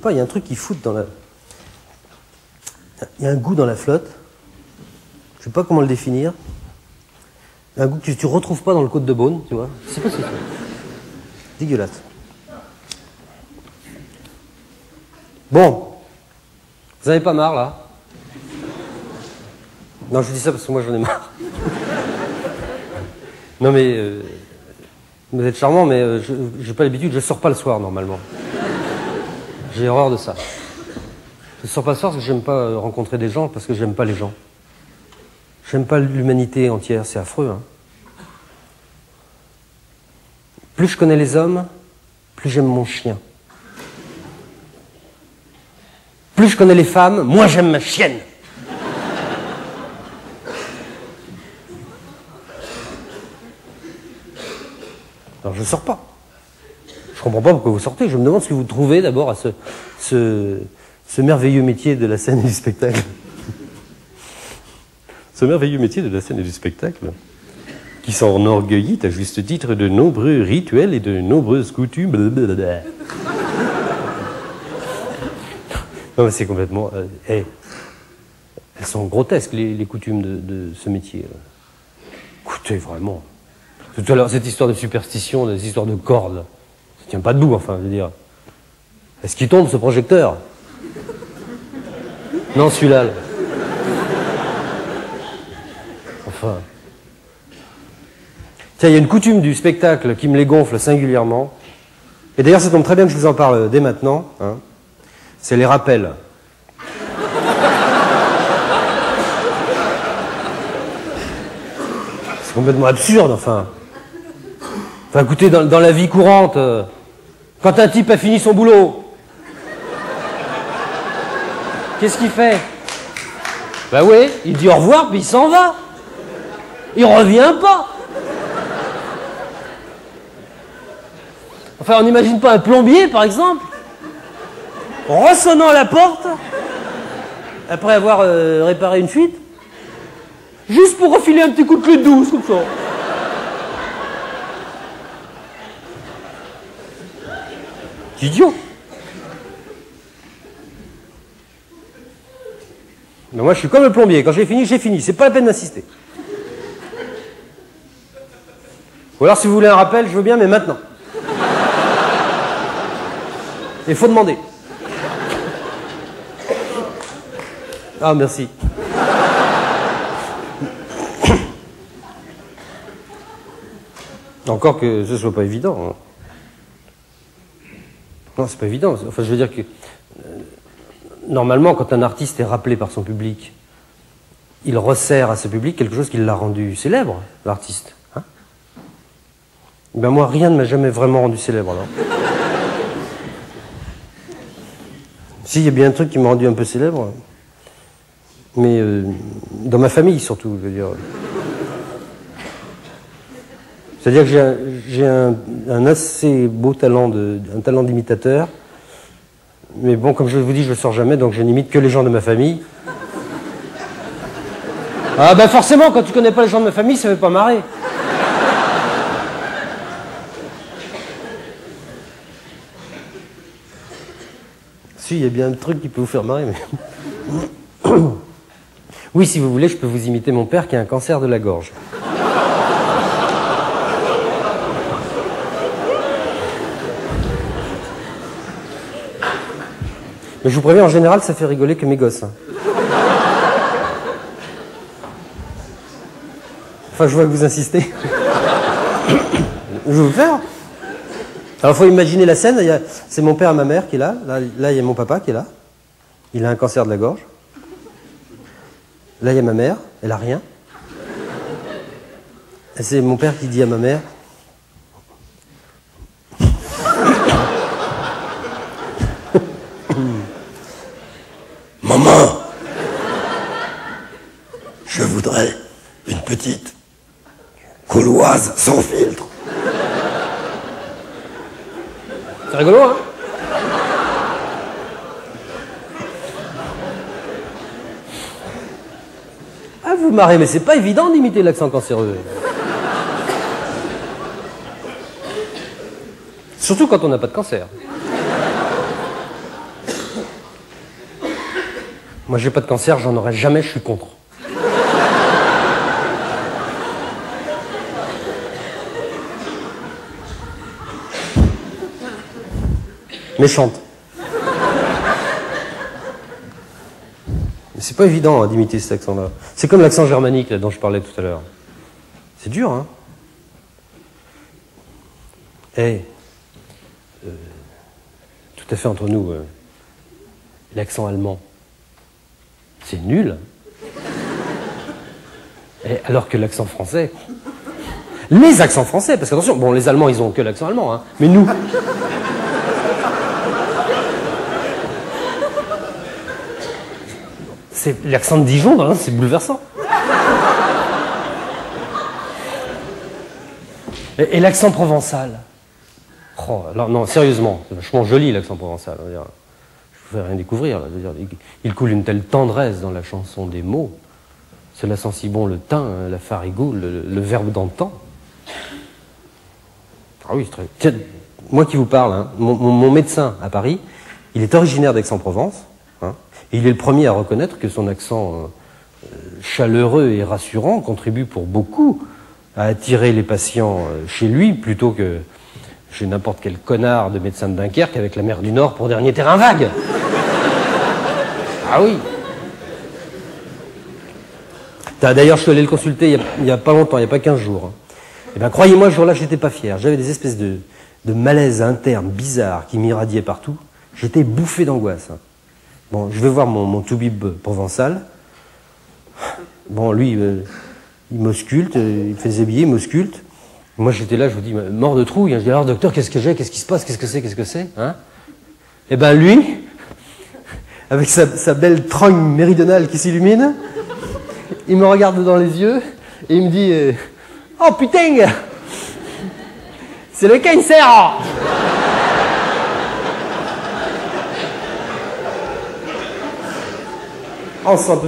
pas, il y a un truc qui fout dans la. Il y a un goût dans la flotte. Je sais pas comment le définir. Un goût que tu retrouves pas dans le côte de Beaune, tu vois. Je sais pas que c'est. Dégueulasse. Bon. Vous avez pas marre, là? Non, je dis ça parce que moi j'en ai marre. non, mais. euh, vous êtes charmant, mais euh, je j'ai pas l'habitude, je sors pas le soir normalement. J'ai horreur de ça. Je sors pas soir parce que j'aime pas euh, rencontrer des gens, parce que j'aime pas les gens. J'aime pas l'humanité entière, c'est affreux. Hein. Plus je connais les hommes, plus j'aime mon chien. Plus je connais les femmes, moins j'aime ma chienne. Alors je sors pas. Je comprends pas pourquoi vous sortez. Je me demande ce que vous trouvez d'abord à ce, merveilleux métier de la scène et du spectacle. ce merveilleux métier de la scène et du spectacle, qui s'enorgueillit à juste titre de nombreux rituels et de nombreuses coutumes. Non, mais c'est complètement. euh, eh, elles sont grotesques, les, coutumes de, ce métier. Écoutez, vraiment. Tout à l'heure, cette histoire de superstition, des histoires de cordes, tient pas debout, enfin, je veux dire. Est-ce qu'il tombe, ce projecteur? Non, celui-là. là. Enfin. Tiens, il y a une coutume du spectacle qui me les gonfle singulièrement. Et d'ailleurs, ça tombe très bien que je vous en parle dès maintenant. hein. C'est les rappels. C'est complètement absurde, enfin. Enfin, écoutez, dans, dans la vie courante, euh, quand un type a fini son boulot, qu'est-ce qu'il fait? Bah oui, il dit au revoir, puis il s'en va. Il revient pas. Enfin, on n'imagine pas un plombier, par exemple, ressonnant à la porte, après avoir euh, réparé une fuite, juste pour refiler un petit coup de clé douce, comme ça. Idiot. Mais moi, je suis comme le plombier. Quand j'ai fini, j'ai fini. C'est pas la peine d'insister. Ou alors, si vous voulez un rappel, je veux bien, mais maintenant. Il faut demander. Ah, merci. Encore que ce soit pas évident. hein. Non, c'est pas évident. Enfin, je veux dire que euh, normalement, quand un artiste est rappelé par son public, il resserre à ce public quelque chose qui l'a rendu célèbre, l'artiste. Hein? Ben moi, rien ne m'a jamais vraiment rendu célèbre. Alors. si, il y a bien un truc qui m'a rendu un peu célèbre, mais euh, dans ma famille surtout, je veux dire. C'est-à-dire que j'ai un, assez beau talent, de, un talent d'imitateur. Mais bon, comme je vous dis, je ne sors jamais, donc je n'imite que les gens de ma famille. Ah ben forcément, quand tu connais pas les gens de ma famille, ça ne fait pas marrer. Si, il y a bien un truc qui peut vous faire marrer, mais... Oui, si vous voulez, je peux vous imiter mon père qui a un cancer de la gorge. Mais je vous préviens, en général, ça fait rigoler que mes gosses. hein. Enfin, je vois que vous insistez. je vais vous faire. Alors, il faut imaginer la scène. C'est mon père et ma mère qui est là. Là, il y a mon papa qui est là. Il a un cancer de la gorge. Là, il y a ma mère. Elle a rien. C'est mon père qui dit à ma mère une petite couloise sans filtre. C'est rigolo, hein? Ah, vous marrez, mais c'est pas évident d'imiter l'accent cancéreux. Surtout quand on n'a pas de cancer. Moi, j'ai pas de cancer, j'en aurai jamais, je suis contre. Méchante. C'est pas évident hein, d'imiter cet accent-là. C'est comme l'accent germanique dont je parlais tout à l'heure. C'est dur, hein Eh, euh, tout à fait entre nous, euh, l'accent allemand, c'est nul. Et alors que l'accent français, les accents français, parce qu'attention, bon, les Allemands, ils ont que l'accent allemand, hein, mais nous. C'est l'accent de Dijon, hein, c'est bouleversant. Et, l'accent provençal. Oh, non, sérieusement, c'est vachement joli l'accent provençal. Je ne pouvais rien découvrir. Il coule une telle tendresse dans la chanson des mots. Cela sent si bon le teint, hein, la farigoule, le, verbe d'antan. Ah oui, très... Moi qui vous parle, hein, mon, médecin à Paris, il est originaire d'Aix-en-Provence. Hein, et il est le premier à reconnaître que son accent euh, chaleureux et rassurant contribue pour beaucoup à attirer les patients euh, chez lui plutôt que chez n'importe quel connard de médecin de Dunkerque avec la mer du Nord pour dernier terrain vague. ah oui. D'ailleurs, je suis allé le consulter il n'y a, pas longtemps, il n'y a pas 15 jours. Hein. Et bien, croyez-moi, ce jour-là, j'étais pas fier. J'avais des espèces de, malaise interne bizarre qui m'irradiaient partout. J'étais bouffé d'angoisse. Bon, je vais voir mon, toubib provençal. Bon, lui, euh, il m'ausculte, il fait des billets, il m'ausculte. Moi, j'étais là, je vous dis, mort de trouille. Hein. Je dis, alors, docteur, qu'est-ce que j'ai Qu'est-ce qui se passe Qu'est-ce que c'est Qu'est-ce que c'est hein? Eh ben, lui, avec sa, sa belle trogne méridionale qui s'illumine, il me regarde dans les yeux et il me dit euh, Oh putain C'est le cancer On se sent